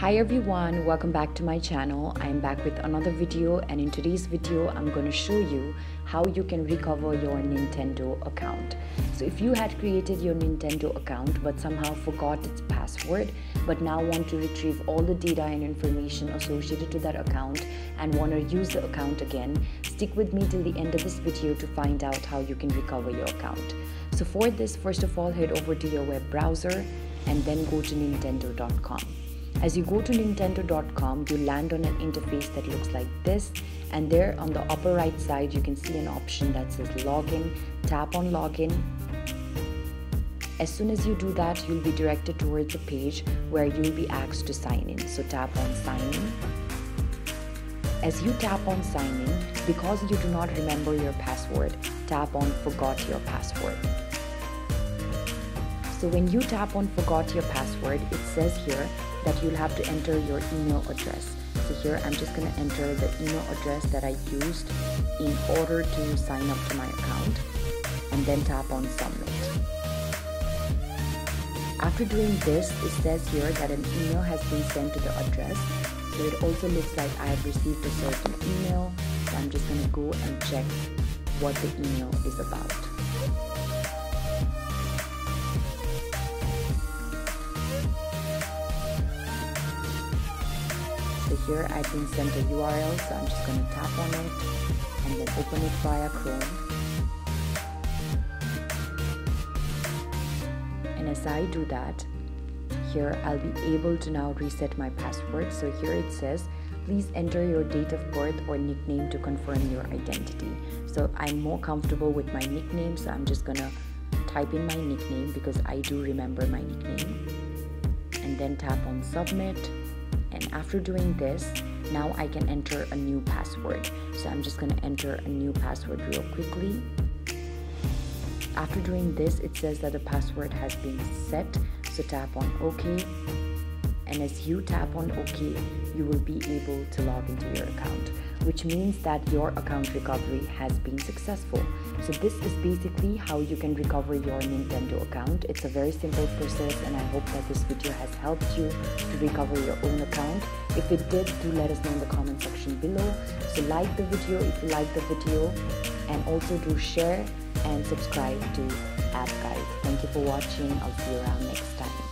Hi everyone, welcome back to my channel. I am back with another video and in today's video I'm going to show you how you can recover your Nintendo account. So if you had created your Nintendo account but somehow forgot its password but now want to retrieve all the data and information associated to that account and want to use the account again, stick with me till the end of this video to find out how you can recover your account. So for this, first of all, head over to your web browser and then go to nintendo.com. As you go to nintendo.com, you land on an interface that looks like this and there on the upper right side you can see an option that says login. Tap on login. As soon as you do that, you'll be directed towards a page where you'll be asked to sign in. So tap on sign in. As you tap on sign in, because you do not remember your password, tap on forgot your password. So when you tap on forgot your password, it says here that you'll have to enter your email address. So here I'm just going to enter the email address that I used in order to sign up to my account and then tap on submit. After doing this, it says here that an email has been sent to the address. So it also looks like I have received a certain email. So I'm just going to go and check what the email is about. Here I've been sent a URL, so I'm just going to tap on it and then open it via Chrome. And as I do that, here I'll be able to now reset my password. So here it says, please enter your date of birth or nickname to confirm your identity. So I'm more comfortable with my nickname, so I'm just gonna type in my nickname because I do remember my nickname. And then tap on submit and after doing this now I can enter a new password. So I'm just going to enter a new password real quickly. After doing this it says that the password has been set. So tap on OK. And as you tap on OK you will be able to log into your account which means that your account recovery has been successful. So this is basically how you can recover your Nintendo account. It's a very simple process and I hope that this video has helped you to recover your own account. If it did, do let us know in the comment section below. So like the video if you like the video and also do share and subscribe to App Guide. Thank you for watching. I'll see you around next time.